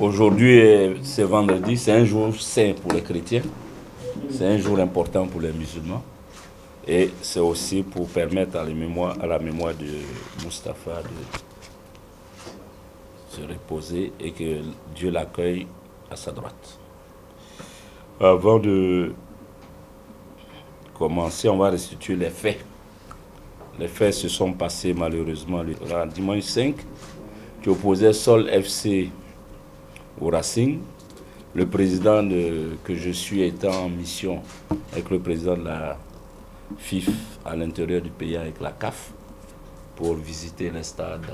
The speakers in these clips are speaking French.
Aujourd'hui, c'est vendredi, c'est un jour saint pour les chrétiens, c'est un jour important pour les musulmans et c'est aussi pour permettre à la mémoire, à la mémoire de Mustapha de se reposer et que Dieu l'accueille à sa droite. Avant de commencer, on va restituer les faits. Les faits se sont passés malheureusement le dimanche 5 qui opposait Sol FC au Racing. Le président de, que je suis étant en mission avec le président de la FIF à l'intérieur du pays avec la CAF pour visiter les stades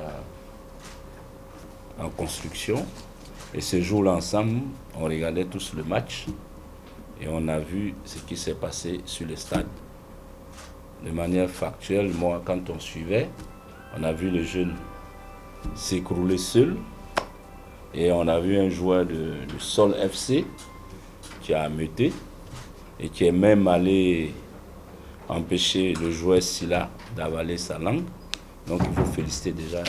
en construction. Et ce jour-là, ensemble, on regardait tous le match et on a vu ce qui s'est passé sur le stade. De manière factuelle, moi, quand on suivait, on a vu le jeune s'écrouler seul et on a vu un joueur de, Sol FC qui a ameuté et qui est même allé empêcher le joueur Silla d'avaler sa langue. Donc il faut féliciter déjà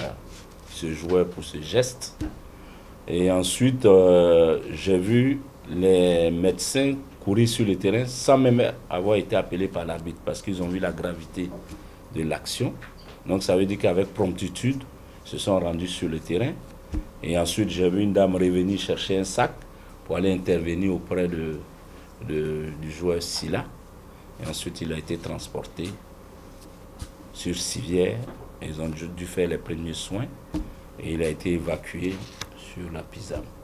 ce joueur pour ce geste. Et ensuite, euh, j'ai vu les médecins courir sur le terrain sans même avoir été appelés par l'arbitre parce qu'ils ont vu la gravité de l'action. Donc ça veut dire qu'avec promptitude, se sont rendus sur le terrain. Et ensuite, j'ai vu une dame revenir chercher un sac pour aller intervenir auprès de, du joueur Silla. Et ensuite, il a été transporté sur civière. Ils ont dû faire les premiers soins et il a été évacué sur la Pisame.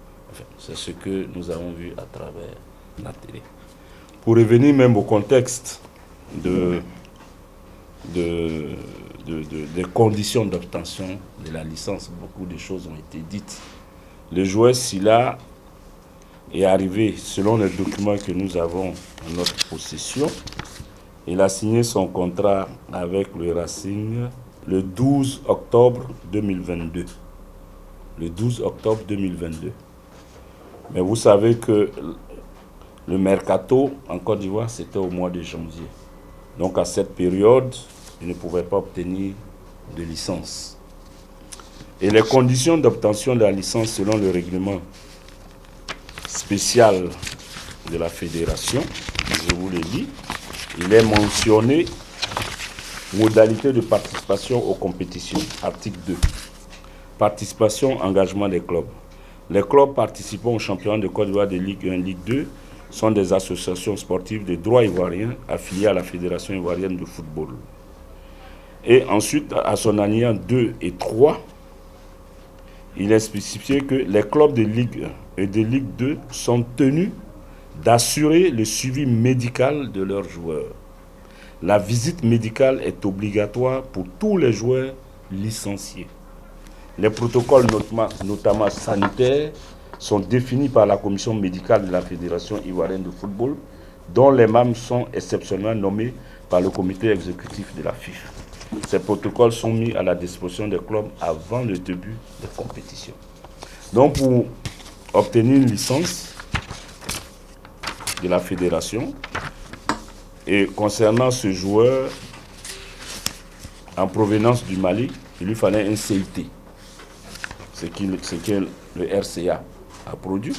C'est ce que nous avons vu à travers la télé. Pour revenir même au contexte de, de, des conditions d'obtention de la licence, beaucoup de choses ont été dites. Le joueur Silla est arrivé, selon les documents que nous avons en notre possession, il a signé son contrat avec le Racing le 12 octobre 2022. Le 12 octobre 2022. Mais vous savez que le mercato en Côte d'Ivoire, c'était au mois de janvier. Donc à cette période, il ne pouvait pas obtenir de licence. Et les conditions d'obtention de la licence selon le règlement spécial de la fédération, je vous l'ai dit, il est mentionné modalité de participation aux compétitions, article 2. Participation, engagement des clubs. Les clubs participant au championnat de Côte d'Ivoire de Ligue 1, Ligue 2 sont des associations sportives de droit ivoirien affiliées à la Fédération ivoirienne de football. Et ensuite, à son alinéa 2 et 3, il est spécifié que les clubs de Ligue 1 et de Ligue 2 sont tenus d'assurer le suivi médical de leurs joueurs. La visite médicale est obligatoire pour tous les joueurs licenciés. Les protocoles, notamment sanitaires, sont définis par la commission médicale de la Fédération ivoirienne de football, dont les membres sont exceptionnellement nommés par le comité exécutif de la FIFA. Ces protocoles sont mis à la disposition des clubs avant le début des compétitions. Donc pour obtenir une licence de la fédération, et concernant ce joueur en provenance du Mali, il lui fallait un CIT, ce que le RCA a produit,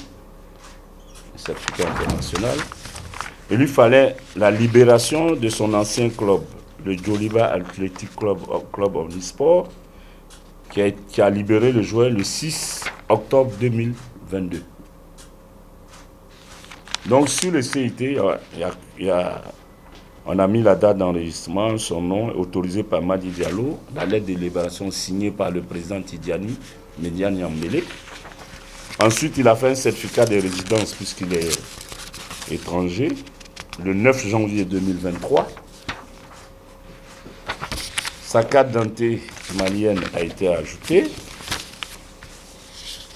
un certificat international. Il lui fallait la libération de son ancien club, le Joliba Athletic Club, Club of Sport, qui a, qui a libéré le joueur le 6 octobre 2022. Donc sur le CIT, on a mis la date d'enregistrement, son nom autorisé par Madi Diallo, la lettre de libération signée par le président Tidiane, Mediane Yambele. Ensuite, il a fait un certificat de résidence puisqu'il est étranger, le 9 janvier 2023. Sa carte d'identité malienne a été ajoutée.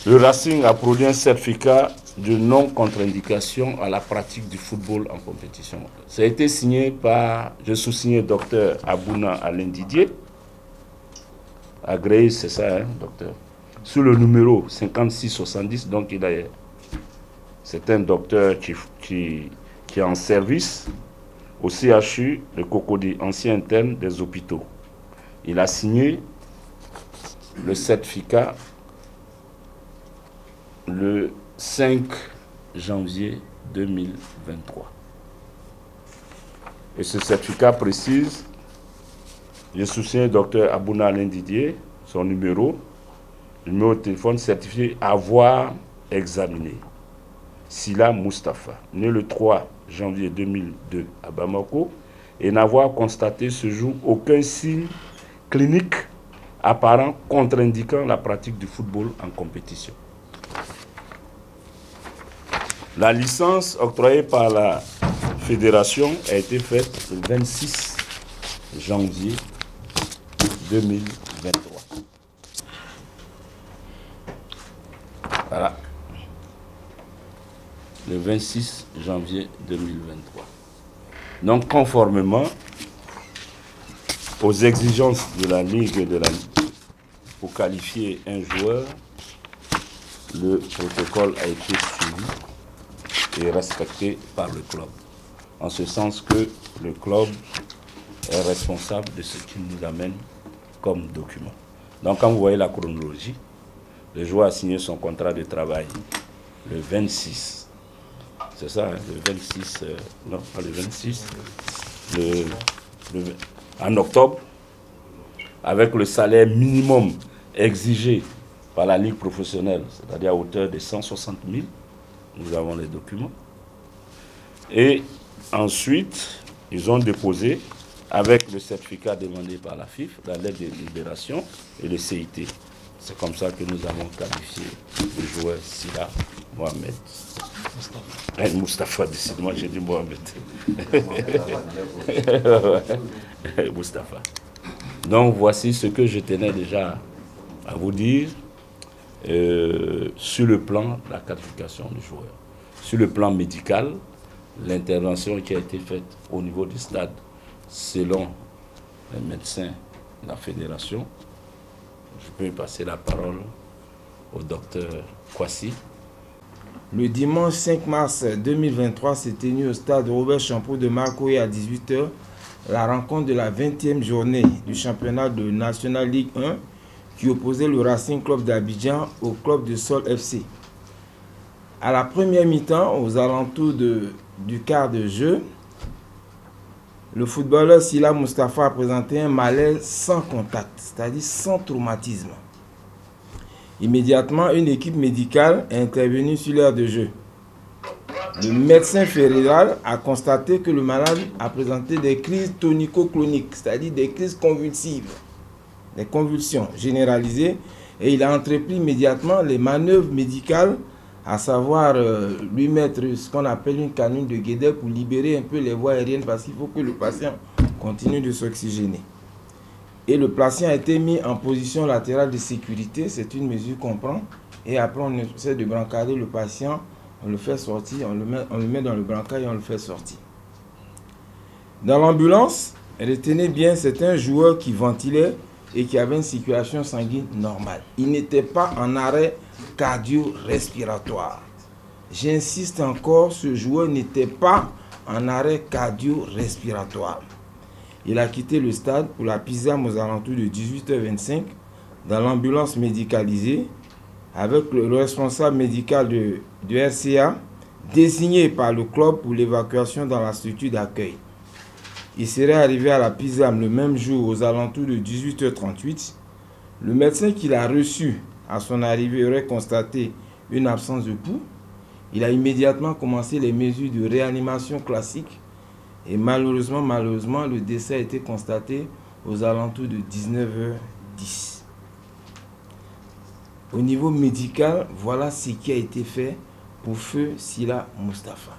Le Racing a produit un certificat de non-contre-indication à la pratique du football en compétition. Ça a été signé par, je sous-signé docteur Abouna Alain Didier, agréé, c'est ça, hein, docteur? Sous le numéro 5670. Donc, il est, c'est un docteur qui, est en service au CHU, le Cocody, ancien interne des hôpitaux. il a signé le certificat le 5 janvier 2023. Et ce certificat précise, je soutiens le docteur Abouna Alain Didier, son numéro, numéro de téléphone certifié avoir examiné. Sila Mustafa, né le 3 janvier 2002 à Bamako, et n'avoir constaté ce jour aucun signe clinique apparent contre-indiquant la pratique du football en compétition. La licence octroyée par la fédération a été faite le 26 janvier 2023. Voilà. Le 26 janvier 2023. Donc, conformément aux exigences de la Ligue de la pour qualifier un joueur, le protocole a été suivi et respecté par le club. En ce sens que le club est responsable de ce qu'il nous amène comme document. Donc quand vous voyez la chronologie, le joueur a signé son contrat de travail le 26. C'est ça, hein, le 26, euh, non, pas le 26, le, en octobre, avec le salaire minimum exigé par la Ligue professionnelle, c'est-à-dire à hauteur de 160 000. Nous avons les documents. Et ensuite, ils ont déposé, avec le certificat demandé par la FIF, la lettre de libération et le CIT. C'est comme ça que nous avons qualifié le joueur Silla Mohamed. Moustapha, Moustapha décidément, j'ai dit Mohamed. Moustapha. Donc voici ce que je tenais déjà à vous dire euh, sur le plan de la qualification du joueur. Sur le plan médical, l'intervention qui a été faite au niveau du stade, selon les médecins de la fédération, je peux passer la parole au docteur Kwasi. Le dimanche 5 mars 2023 s'est tenu au stade Robert Champoux de Marcoy à 18h la rencontre de la 20e journée du championnat de National League 1 qui opposait le Racing Club d'Abidjan au club de Sol FC. À la première mi-temps, aux alentours du quart de jeu, le footballeur Sila Mustafa a présenté un malaise sans contact, c'est-à-dire sans traumatisme. Immédiatement, une équipe médicale est intervenue sur l'aire de jeu. Le médecin fédéral a constaté que le malade a présenté des crises tonico-cloniques, c'est-à-dire des crises convulsives, des convulsions généralisées, et il a entrepris immédiatement les manœuvres médicales, à savoir euh, lui mettre ce qu'on appelle une canine de Guédel pour libérer un peu les voies aériennes parce qu'il faut que le patient continue de s'oxygéner. Et le patient a été mis en position latérale de sécurité, c'est une mesure qu'on prend, et après on essaie de brancarder le patient on le fait sortir, on le met, on le met dans le brancard et on le fait sortir. Dans l'ambulance, retenez bien, c'est un joueur qui ventilait et qui avait une circulation sanguine normale. Il n'était pas en arrêt cardio-respiratoire. J'insiste encore, ce joueur n'était pas en arrêt cardio-respiratoire. Il a quitté le stade pour la PISAM aux alentours de 18h25 dans l'ambulance médicalisée avec le responsable médical de, RCA désigné par le club pour l'évacuation dans la structure d'accueil. Il serait arrivé à la PISAM le même jour aux alentours de 18h38. Le médecin qu'il a reçu à son arrivée aurait constaté une absence de pouls. Il a immédiatement commencé les mesures de réanimation classiques et malheureusement, malheureusement, le décès a été constaté aux alentours de 19h10. Au niveau médical, voilà ce qui a été fait pour Feu Sila Mustafa.